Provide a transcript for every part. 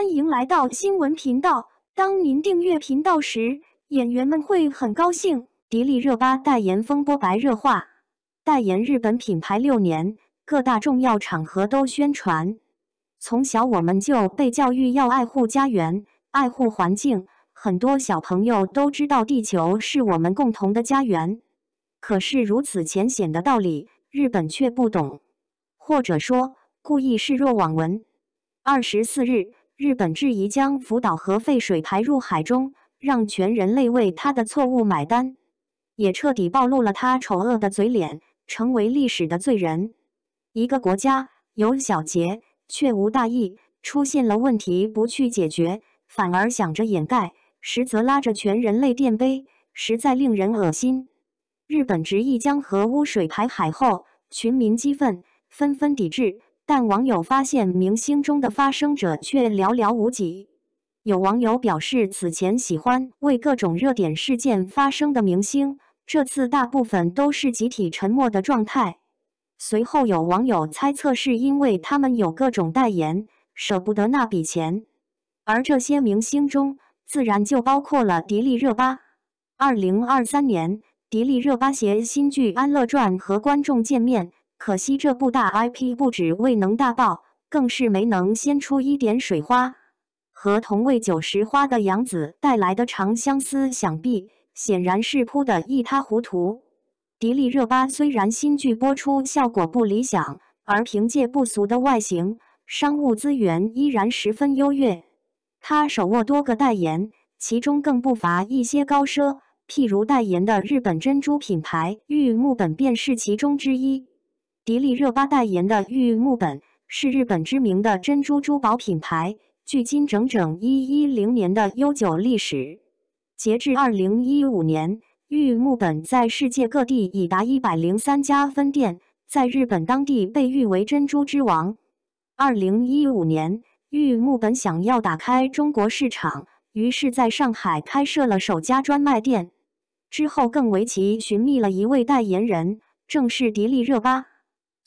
欢迎来到新闻频道。当您订阅频道时，演员们会很高兴。迪丽热巴代言风波白热化，代言日本品牌六年，各大重要场合都宣传。从小我们就被教育要爱护家园、爱护环境，很多小朋友都知道地球是我们共同的家园。可是如此浅显的道理，日本却不懂，或者说故意视若罔闻。二十四日，日本质疑将福岛核废水排入海中，让全人类为他的错误买单，也彻底暴露了他丑恶的嘴脸，成为历史的罪人。一个国家有小节却无大义，出现了问题不去解决，反而想着掩盖，实则拉着全人类垫背，实在令人恶心。日本执意将核污水排海后，群民激愤，纷纷抵制。但网友发现，明星中的发声者却寥寥无几。有网友表示，此前喜欢为各种热点事件发声的明星，这次大部分都是集体沉默的状态。随后有网友猜测，是因为他们有各种代言，舍不得那笔钱。而这些明星中，自然就包括了迪丽热巴。二零二三年。迪丽热巴携新剧《安乐传》和观众见面，可惜这部大 IP 不止未能大爆，更是没能掀出一点水花。和同为九十花的杨紫带来的《长相思》，想必显然是扑得一塌糊涂。迪丽热巴虽然新剧播出效果不理想，而凭借不俗的外形，商务资源依然十分优越。她手握多个代言，其中更不乏一些高奢。譬如代言的日本珍珠品牌玉木本便是其中之一。迪丽热巴代言的玉木本是日本知名的珍珠珠宝品牌，距今整整一一零年的悠久历史。截至二零一五年，玉木本在世界各地已达一百零三家分店，在日本当地被誉为珍珠之王。二零一五年，玉木本想要打开中国市场，于是在上海开设了首家专卖店。之后更为其寻觅了一位代言人，正是迪丽热巴。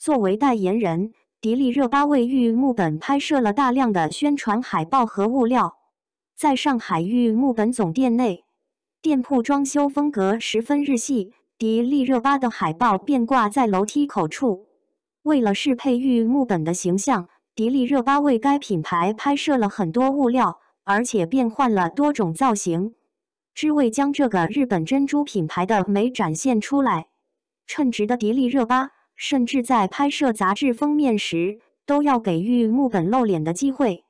作为代言人，迪丽热巴为玉木本拍摄了大量的宣传海报和物料。在上海玉木本总店内，店铺装修风格十分日系，迪丽热巴的海报便挂在楼梯口处。为了适配玉木本的形象，迪丽热巴为该品牌拍摄了很多物料，而且变换了多种造型。只为将这个日本珍珠品牌的美展现出来。称职的迪丽热巴，甚至在拍摄杂志封面时，都要给玉木本露脸的机会，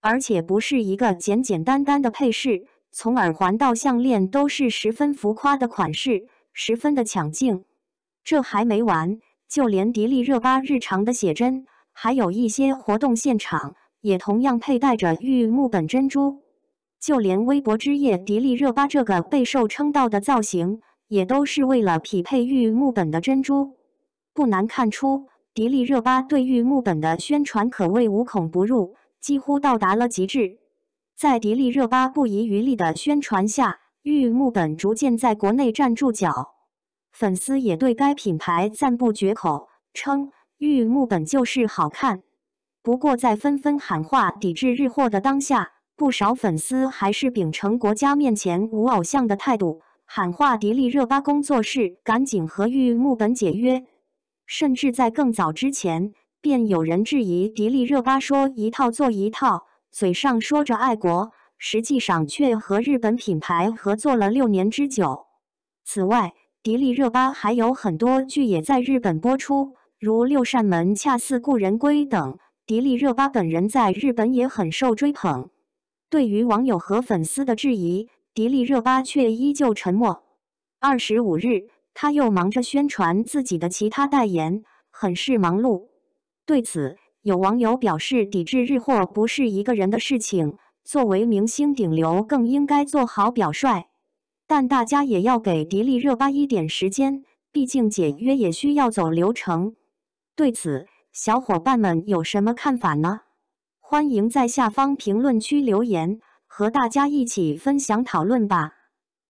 而且不是一个简简单单的配饰，从耳环到项链都是十分浮夸的款式，十分的抢镜。这还没完，就连迪丽热巴日常的写真，还有一些活动现场，也同样佩戴着玉木本珍珠。就连微博之夜迪丽热巴这个备受称道的造型，也都是为了匹配玉木本的珍珠。不难看出，迪丽热巴对玉木本的宣传可谓无孔不入，几乎到达了极致。在迪丽热巴不遗余力的宣传下，玉木本逐渐在国内站住脚，粉丝也对该品牌赞不绝口，称玉木本就是好看。不过，在纷纷喊话抵制日货的当下，不少粉丝还是秉承国家面前无偶像的态度，喊话迪丽热巴工作室赶紧和玉木本解约。甚至在更早之前，便有人质疑迪丽热巴说一套做一套，嘴上说着爱国，实际上却和日本品牌合作了六年之久。此外，迪丽热巴还有很多剧也在日本播出，如《六扇门》《恰似故人归》等。迪丽热巴本人在日本也很受追捧。对于网友和粉丝的质疑，迪丽热巴却依旧沉默。二十五日，他又忙着宣传自己的其他代言，很是忙碌。对此，有网友表示，抵制日货不是一个人的事情，作为明星顶流，更应该做好表率。但大家也要给迪丽热巴一点时间，毕竟解约也需要走流程。对此，小伙伴们有什么看法呢？欢迎在下方评论区留言，和大家一起分享讨论吧。